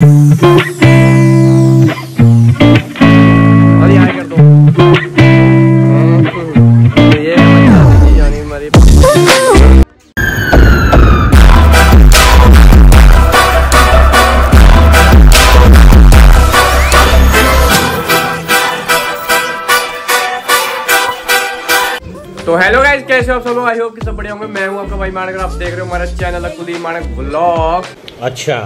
तो हमारी तो हेलो गाइस कैसे हो आप सब लोग? आई होप कि सब बढ़िया होंगे। मैं हूँ आपका भाई मानक आप देख रहे हो हमारा चैनल कुलदीप मानक ब्लॉग अच्छा।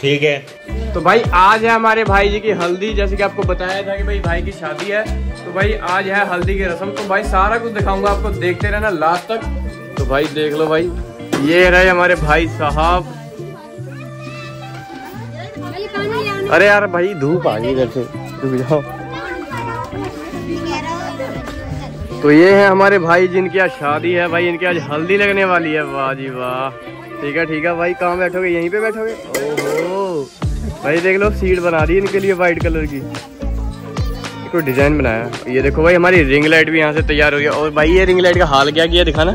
ठीक है। तो भाई, आज है हमारे भाई जी की हल्दी, जैसे कि आपको बताया था कि भाई भाई की शादी है। तो भाई, आज है हल्दी की रस्म। तो भाई, सारा कुछ दिखाऊँगा आपको, देखते रहना लास्ट तक। तो भाई, देख लो भाई, ये रहे हमारे भाई साहब। अरे यार, भाई, धूप आ गई इधर से। तो ये है हमारे भाई, जिनकी आज शादी है। भाई, इनकी आज हल्दी लगने वाली है। वाह जी वाह। ठीक है ठीक है, भाई, कहाँ बैठोगे? यहीं पे बैठोगे? ओहो। भाई, देख लो, सीट बना दी इनके लिए वाइट कलर की। कोई डिज़ाइन बनाया। ये देखो भाई, हमारी रिंग लाइट भी यहाँ से तैयार हो गई और भाई, ये रिंग लाइट का हाल क्या किया दिखाना?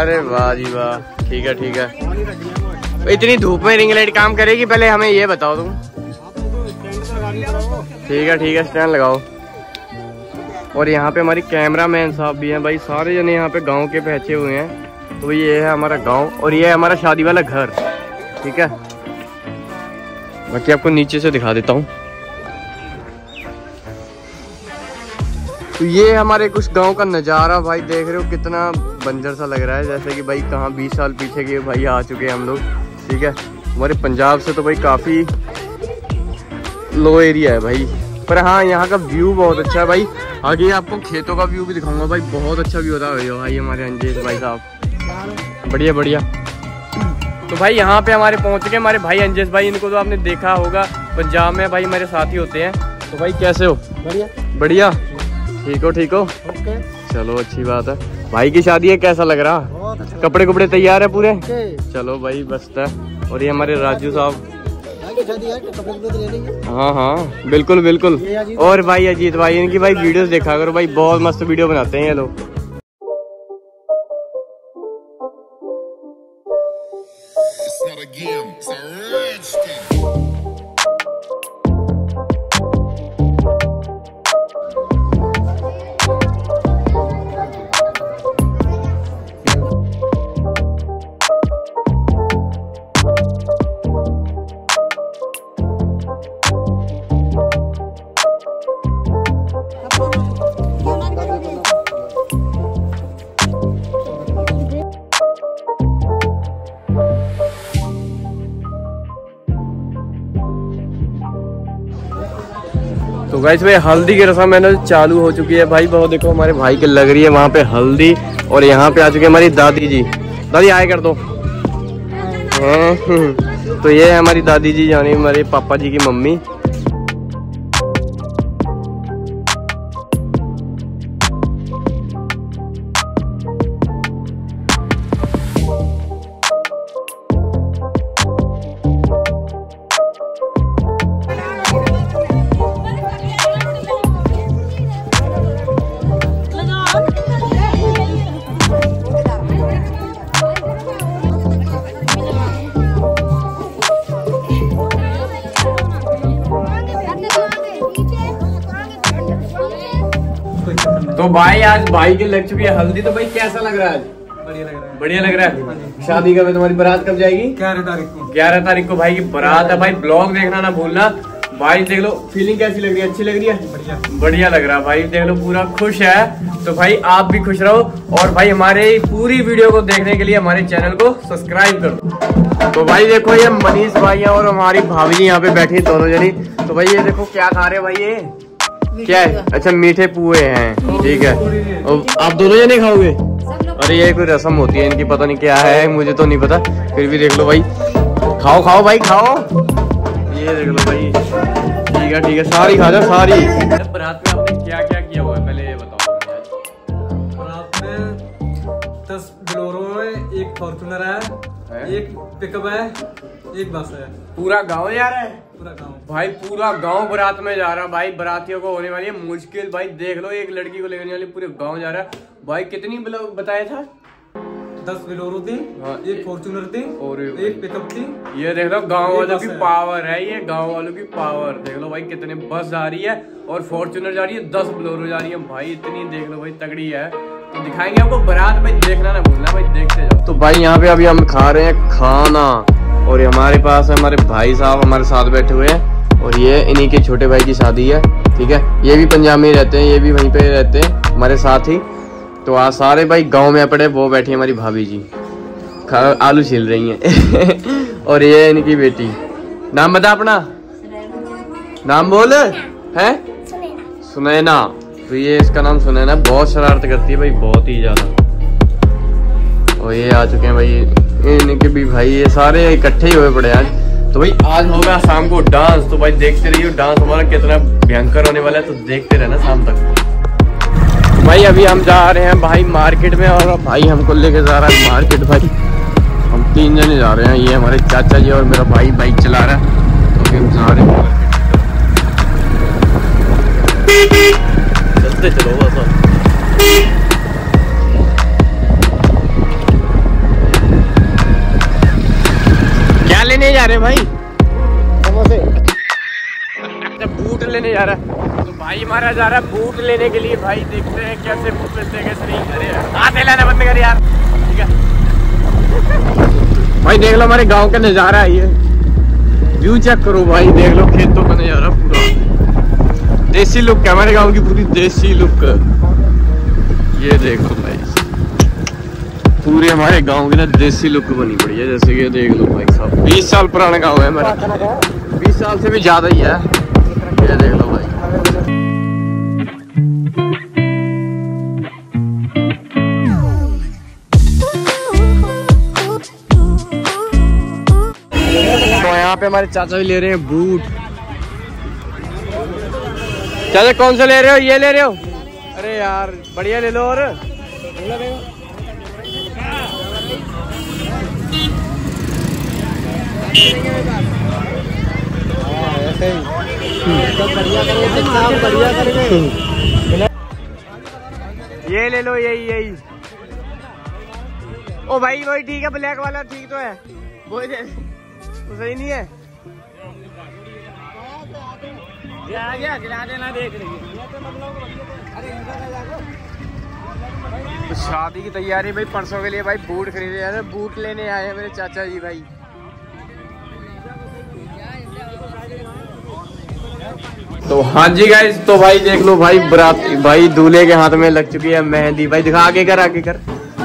अरे वाह जी वाह। ठीक है ठीक है। इतनी धूप में रिंग लाइट काम करेगी, पहले हमें ये बताओ तुम। ठीक है ठीक है, स्टैंड लगाओ। और यहाँ पे हमारी कैमरा मैन साहब भी हैं। भाई, सारे जने यहाँ पे गाँव के पहचे हुए हैं। तो ये है हमारा गाँव और ये है हमारा शादी वाला घर, ठीक है? बाकी आपको नीचे से दिखा देता हूँ। तो ये हमारे कुछ गाँव का नज़ारा, भाई देख रहे हो कितना बंजर सा लग रहा है, जैसे कि भाई कहाँ बीस साल पीछे के भाई आ चुके हैं हम लोग, ठीक है? हमारे पंजाब से तो भाई काफ़ी लो एरिया है भाई। पर हाँ यहाँ का व्यू बहुत अच्छा है भाई। आगे आपको खेतों का व्यू भी दिखाऊँगा भाई, बहुत अच्छा व्यू होता है भाई हमारे अंजेश भाई साहब। बढ़िया बढ़िया। तो भाई यहाँ पे हमारे पहुँच गए हमारे भाई अंजेश भाई इनको तो आपने देखा होगा। पंजाब में भाई हमारे साथी होते हैं। तो भाई कैसे हो? बढ़िया। बढ़िया। ठीक हो ठीक हो। चलो अच्छी बात है। भाई की शादी है कैसा लग रहा? अच्छा कपड़े कपड़े तैयार है पूरे? चलो भाई बस है। और ये हमारे राजू साहब। है तो हाँ हाँ। बिल्कुल बिल्कुल। और भाई अजीत भाई इनकी भाई वीडियोस देखा करो। भाई बहुत मस्त वीडियो बनाते हैं ये लोग। भाई हल्दी की रसम मैंने चालू हो चुकी है भाई। बहुत देखो हमारे भाई के लग रही है वहाँ पे हल्दी और यहाँ पे आ चुकी है हमारी दादी जी। दादी आए कर दो। तो ये है हमारी दादी जी यानी हमारे पापा जी की मम्मी। भाई आज भाई की लग चुकी है हल्दी तो भाई कैसा लग रहा है आज? बढ़िया लग रहा है। बढ़िया लग रहा है? शादी का तुम्हारी? बारात कब जाएगी? ग्यारह तारीख को। ग्यारह तारीख को भाई की बारात है। भाई ब्लॉग देखना ना भूलना। भाई देख लो फीलिंग कैसी लग रही है? अच्छी लग रही है? बढ़िया। बढ़िया लग रहा है भाई। देख लो पूरा खुश है। तो भाई आप भी खुश रहो। और भाई हमारे पूरी वीडियो को देखने के लिए हमारे चैनल को सब्सक्राइब करो। तो भाई देखो ये मनीष भाई हैं और हमारी भाभी जी यहाँ पे बैठी हैं दोनों जनी। तो भाई ये देखो क्या खा रहे हैं भाई ये? क्या है? अच्छा मीठे पुए हैं। ठीक है। और आप दोनों जने खाओगे? अरे ये कोई रस्म होती है इनकी पता नहीं क्या है मुझे तो नहीं पता। फिर भी देख लो भाई। खाओ खाओ भाई खाओ। ये देख लो भाई। ठीक है ठीक है सारी खा जाओ सारी। बारात में आपने क्या क्या किया हुआ है? पहले ये बताओ। आप में दस बोलोरो है एक फॉर्चुनर है? है? एक पिकअप है एक बस है। पूरा गाँव जा रहा है? पूरा गाँव। भाई पूरा गाँव बारात में जा रहा है। भाई बारातियों को होने वाली है मुश्किल। भाई देख लो एक लड़की को लेने वाली पूरे गाँव जा रहा है। भाई कितनी बताया था? दस बिलोरो थी हाँ। एक फॉर्चूनर थी और एक पिकअप थी। ये देख लो गाँव वालों की पावर है ये गाँव वालों की पावर। देख लो भाई कितने बस जा रही है और फॉर्चूनर जा रही है दस ब्लोरो जा रही है। भाई इतनी देख लो भाई तगड़ी है। तो दिखाएँगे आपको बारात भाई देखना ना भूलना भाई देखते जाओ। तो भाई यहाँ पे अभी हम खा रहे हैं खाना। और ये हमारे पास है, हमारे भाई साहब हमारे साथ बैठे हुए हैं। और ये इन्हीं के छोटे भाई की शादी है, ठीक है? ये भी पंजाब में रहते हैं, ये भी वहीं पे रहते हैं, हमारे साथ ही। तो आज सारे भाई गाँव में पड़े, वो बैठी है हमारी भाभी जी। आलू छील रही हैं। और ये इनकी बेटी। नाम बता अपना। नाम बोल। है? सुनैना। तो ये इसका नाम सुनैना, बहुत शरारत करती है भाई, बहुत ही ज़्यादा। और ये आ चुके हैं भाई इनके भी भाई, ये सारे इकट्ठे ही हुए पड़े आज। तो भाई, आज होगा शाम को डांस तो भाई देखते रहिए डांस हमारा कितना भयंकर होने वाला है तो देखते रहना शाम तक। भाई, अभी हम जा रहे हैं भाई मार्केट में, और भाई हमको लेके जा रहा है मार्केट भाई। हम तीन जने जा रहे हैं, ये हमारे चाचा जी और मेरा भाई बाइक चला रहा है। तो अभी हम जा रहे हैं चलते चलो बस जा रहे भाई? समोसे। अच्छा बूट लेने जा रहा है। तो भाई हमारा जा रहा है बूट लेने के लिए। भाई देखते हैं कैसे बूट मिलते हैं कैसे नहीं। अरे हाथ हिलाना बंद कर यार। ठीक है। भाई देख लो हमारे गाँव का नज़ारा है ये। व्यू चेक करो भाई देख लो खेतों का नज़ारा पूरा। देसी लुक है हमारे गाँव की पूरी देसी लुक ये देखो भाई। पूरे हमारे गाँव की ना देसी लुक बनी पड़ी है, जैसे कि देख लो भाई साहब। बीस साल पुराना गाँव है हमारा बीस साल से भी ज़्यादा ही है। ये देख लो भाई। तो यहाँ पे हमारे चाचा भी ले रहे हैं बूट। चाचा, कौन सा ले रहे हो? ये ले रहे हो? अरे यार, बढ़िया ले लो और। ये ले लो, यही यही। ओ भाई, वही ठीक है ब्लैक वाला ठीक तो है। वो सही नहीं है। तो शादी की तैयारी, भाई, परसों के लिए, भाई, बूट खरीदे बूट लेने आए हैं मेरे चाचा जी, भाई। तो हाँ जी गाइस तो भाई देख लो भाई, बरात, भाई दूल्हे के हाथ में लग चुकी है मेहंदी। भाई दिखा आगे कर आगे कर।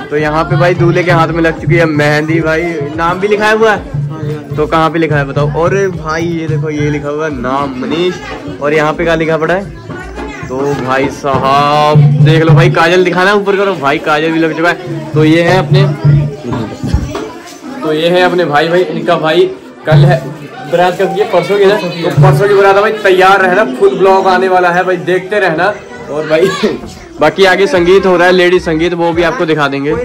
तो यहाँ पे भाई दूल्हे के हाथ में लग चुकी है मेहंदी भाई। नाम भी लिखा हुआ है। तो कहाँ पे लिखा है बताओ? और भाई ये देखो, ये लिखा हुआ है नाम मनीष। और यहाँ पे क्या लिखा पड़ा है? तो भाई साहब, देख लो भाई, काजल दिखाना ऊपर करो। भाई काजल भी लग चुका है। तो ये है अपने तो ये है अपने भाई। भाई इनका भाई कल है बरात कब की परसों की ना तो परसों की बरात भाई तैयार रहना फुल ब्लॉग आने वाला है भाई, देखते रहना। और भाई, बाकी आगे संगीत हो रहा है लेडी संगीत, वो भी आपको दिखा देंगे।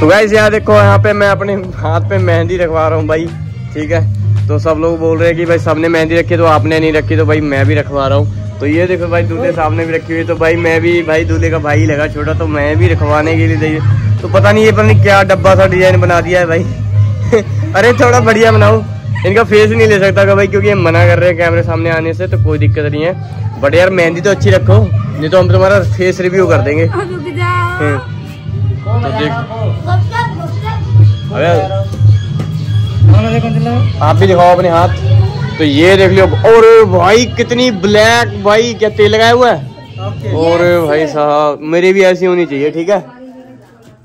तो गाइस यहाँ देखो, यहाँ पे मैं अपने हाथ पे मेहंदी रखवा रहा हूँ भाई, ठीक है? तो सब लोग बोल रहे हैं कि भाई सबने मेहंदी रखी तो आपने नहीं रखी तो भाई मैं भी रखवा रहा हूँ। तो ये देखो भाई दूल्हे साहब ने भी रखी हुई तो भाई मैं भी भाई दूल्हे का भाई लगा छोटा तो मैं भी रखवाने के लिए चाहिए तो पता नहीं ये पता नहीं क्या डब्बा सा डिज़ाइन बना दिया है भाई। अरे थोड़ा बढ़िया बनाओ। इनका फेस नहीं ले सकता भाई क्योंकि हम मना कर रहे हैं कैमरे सामने आने से तो कोई दिक्कत नहीं है। बट यार मेहंदी तो अच्छी रखो नहीं तो हम तुम्हारा फेस रिव्यू कर देंगे। हम्म। तो देख। अरे आप भी दिखाओ अपने हाथ। तो ये देख लियो और भाई कितनी ब्लैक भाई क्या तेल लगाया हुआ है? और भाई साहब मेरी भी ऐसी होनी चाहिए ठीक है?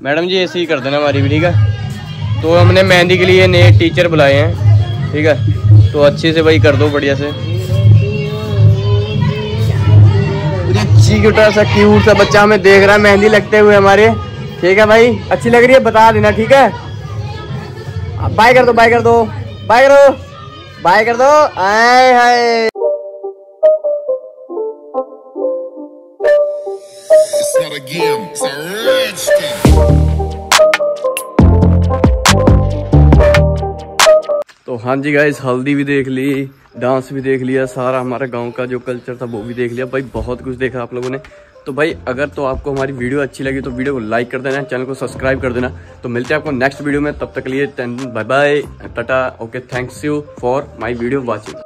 मैडम जी ऐसे ही कर देना हमारी भी ठीक है? तो हमने मेहंदी के लिए नए टीचर बुलाए हैं ठीक है? तो अच्छे से भाई कर दो बढ़िया से। क्यूटा सा क्यूट सा बच्चा हमें देख रहा है मेहंदी लगते हुए हमारे। ठीक है भाई? अच्छी लग रही है बता देना ठीक है? बाय कर दो बाय कर दो बाय करो बाय कर दो आए हाय। तो हाँ जी गाइस हल्दी भी देख ली डांस भी देख लिया सारा हमारे गाँव का जो कल्चर था वो भी देख लिया। भाई बहुत कुछ देखा आप लोगों ने। तो भाई, अगर तो आपको हमारी वीडियो अच्छी लगी तो वीडियो को लाइक कर देना चैनल को सब्सक्राइब कर देना। तो मिलते हैं आपको नेक्स्ट वीडियो में, तब तक लिए bye bye tata okay thanks you for my video watching